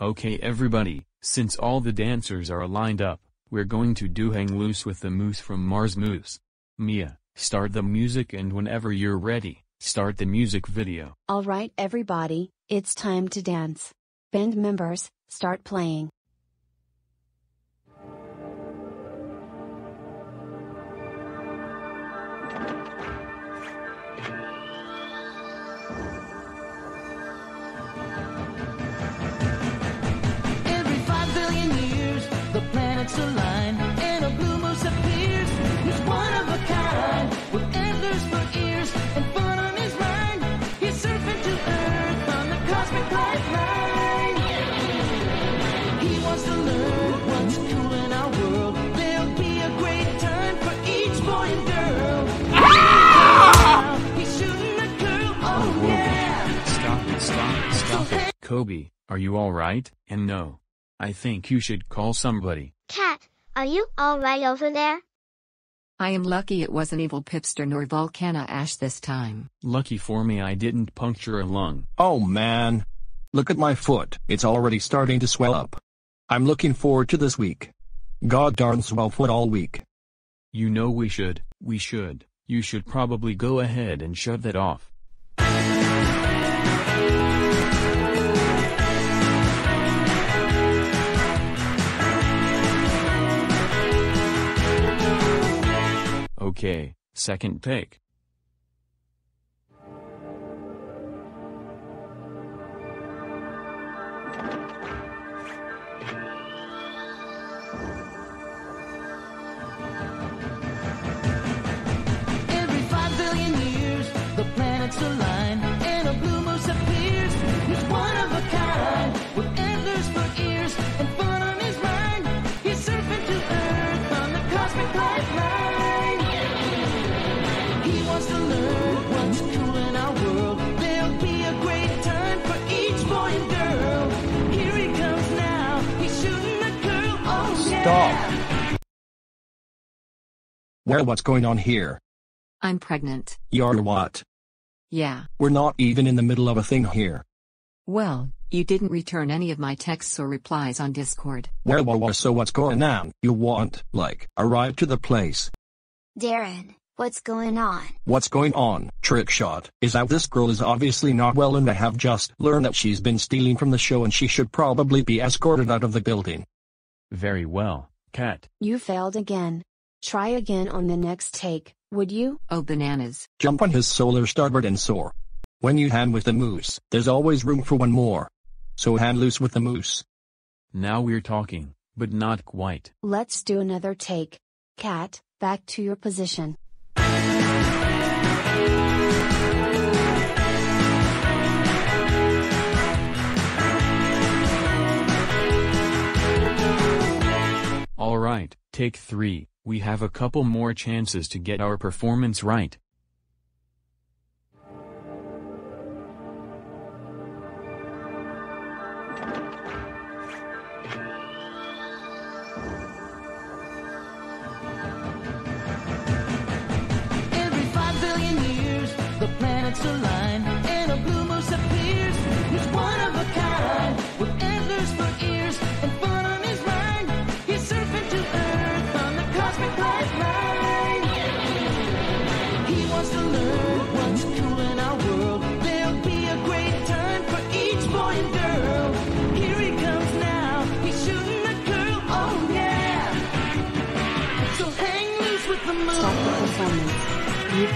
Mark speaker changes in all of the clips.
Speaker 1: Okay everybody, since all the dancers are lined up, we're going to do Hang Loose with the Moose from Mars Moose. Mia, start the music and whenever you're ready, start the music video.
Speaker 2: Alright everybody, it's time to dance. Band members, start playing.
Speaker 3: The planets align, and a blue moose appears. He's one of a kind, with antlers for ears and fun on his mind. He's surfing to Earth on the cosmic pipeline. He wants to learn what's cool in our world. There'll be a great time for each boy and girl. He's shooting a girl, oh
Speaker 1: Whoa,
Speaker 3: yeah.
Speaker 1: Stop it, stop it, stop it. Kobe, are you alright? And no. I think you should call somebody.
Speaker 4: Cat, are you alright over there?
Speaker 5: I am lucky it wasn't evil Pipster nor Volcana Ash this time.
Speaker 1: Lucky for me I didn't puncture a lung.
Speaker 6: Oh man. Look at my foot, it's already starting to swell up. I'm looking forward to this week. God darn swell foot all week.
Speaker 1: You know we should, we should, you should probably go ahead and shut that off. Okay, second take.
Speaker 3: Every five billion years, the planets align, Yeah.
Speaker 6: Stop. Well what's going on here?
Speaker 5: I'm pregnant.
Speaker 6: You're what?
Speaker 5: Yeah.
Speaker 6: We're not even in the middle of a thing here.
Speaker 5: Well, you didn't return any of my texts or replies on Discord.
Speaker 6: Well well well so what's going on? You want, like, arrive to the place.
Speaker 4: Darren, what's going on?
Speaker 6: What's going on, trick shot, is that this girl is obviously not well and I have just learned that she's been stealing from the show and she should probably be escorted out of the building.
Speaker 1: Very well, cat.
Speaker 2: You failed again. Try again on the next take, would you?
Speaker 5: Oh bananas.
Speaker 6: Jump on his solar starboard and soar. When you hand with the moose, there's always room for one more. So hand loose with the moose.
Speaker 1: Now we're talking, but not quite.
Speaker 2: Let's do another take. Cat, back to your position.
Speaker 1: Take three, we have a couple more chances to get our performance right.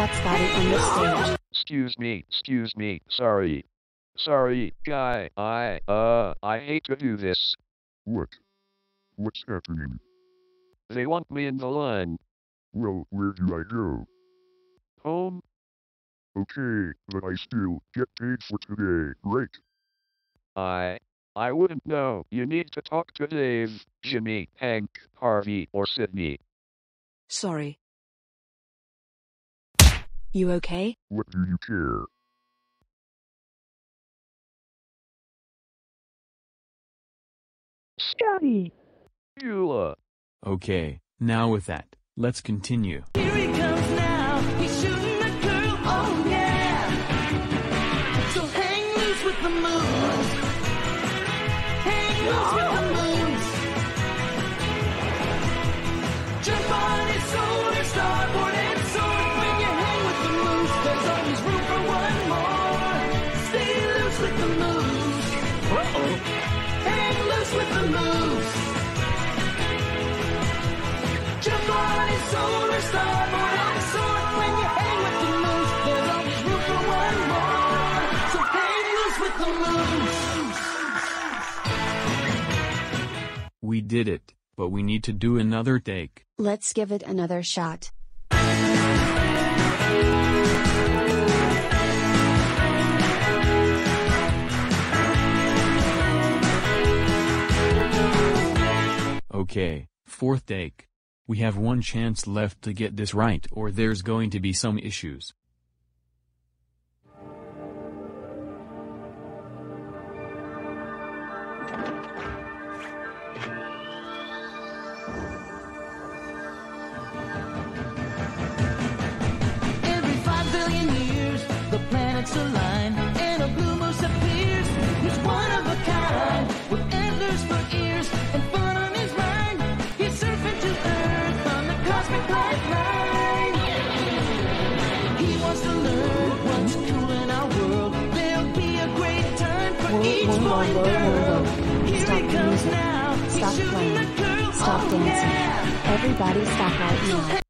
Speaker 2: Got spotted on the stage.
Speaker 7: Excuse me, excuse me, sorry. Sorry, guy, I, uh, I hate to do this.
Speaker 8: What? What's happening?
Speaker 7: They want me in the line.
Speaker 8: Well, where do I go?
Speaker 7: Home?
Speaker 8: Okay, but I still get paid for today, right?
Speaker 7: I, I wouldn't know. You need to talk to Dave, Jimmy, Hank, Harvey, or Sydney.
Speaker 5: Sorry. You okay?
Speaker 8: What do you care?
Speaker 7: Scotty! Beulah!
Speaker 1: Okay, now with that, let's continue. We did it, but we need to do another take.
Speaker 2: Let's give it another shot.
Speaker 1: Okay, fourth take. We have one chance left to get this right or there's going to be some issues.
Speaker 3: Five billion years, the planets align, and a blue moose appears. He's one of a kind, with antlers for ears and fun on his mind. He's surfing to Earth on the cosmic lifeline. He wants to learn what's cool in our world. There'll be a great time for
Speaker 2: Whoa,
Speaker 3: each
Speaker 2: whoa, whoa,
Speaker 3: boy and girl.
Speaker 2: whoa, whoa.
Speaker 3: Here
Speaker 2: Stop
Speaker 3: he comes
Speaker 2: music.
Speaker 3: now. He's
Speaker 2: Stop
Speaker 3: shooting
Speaker 2: playing.
Speaker 3: the girl.
Speaker 2: Stop
Speaker 3: oh,
Speaker 2: dancing.
Speaker 3: Yeah.
Speaker 2: Everybody stop right now.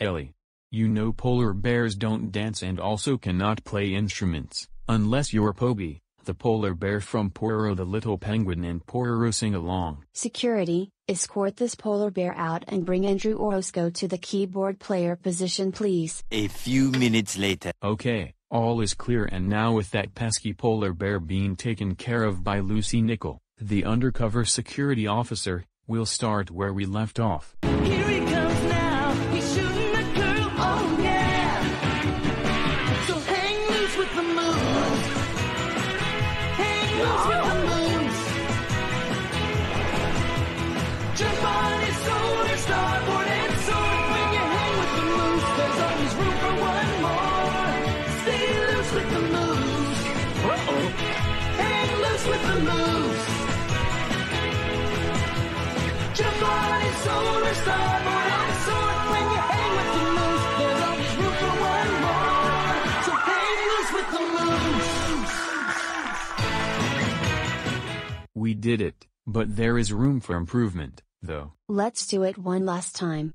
Speaker 1: Ellie. You know polar bears don't dance and also cannot play instruments, unless you're Poby, the polar bear from Pororo the little penguin and Pororo sing along.
Speaker 2: Security, escort this polar bear out and bring Andrew Orozco to the keyboard player position please.
Speaker 9: A few minutes later.
Speaker 1: Okay, all is clear and now with that pesky polar bear being taken care of by Lucy Nickel, the undercover security officer, we'll start where we left off.
Speaker 3: Here
Speaker 1: We did it, but there is room for improvement, though.
Speaker 2: Let's do it one last time.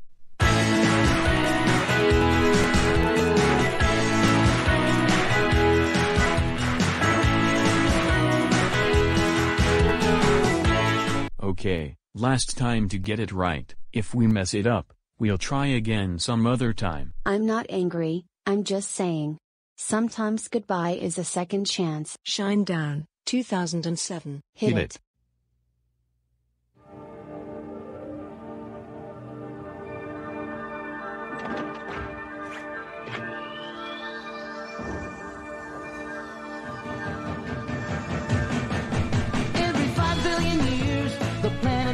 Speaker 1: Okay, last time to get it right, if we mess it up, we'll try again some other time.
Speaker 2: I'm not angry, I'm just saying. Sometimes goodbye is a second chance.
Speaker 10: Shinedown, 2007.
Speaker 2: Hit, it.
Speaker 3: Every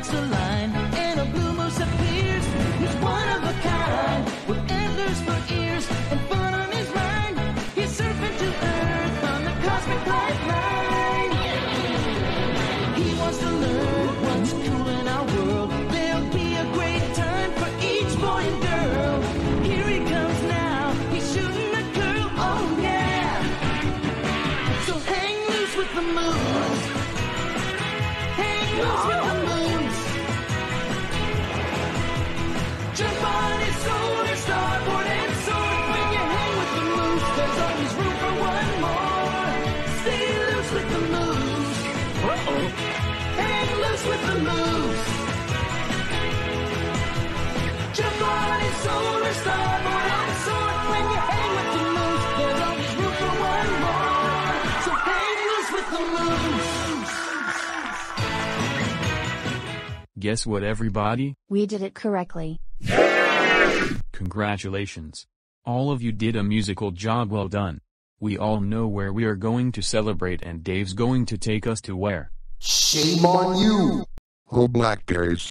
Speaker 3: the planets Hang loose with the moves. Jump on his solar starboard and soar. When you hang with the moves, there's always room for one more. So hang loose with the moves.
Speaker 1: Guess what everybody?
Speaker 2: We did it correctly.
Speaker 1: Congratulations. All of you did a musical job well done. We all know where we are going to celebrate and Dave's going to take us to where.
Speaker 8: Shame on you. Oh, blackberries.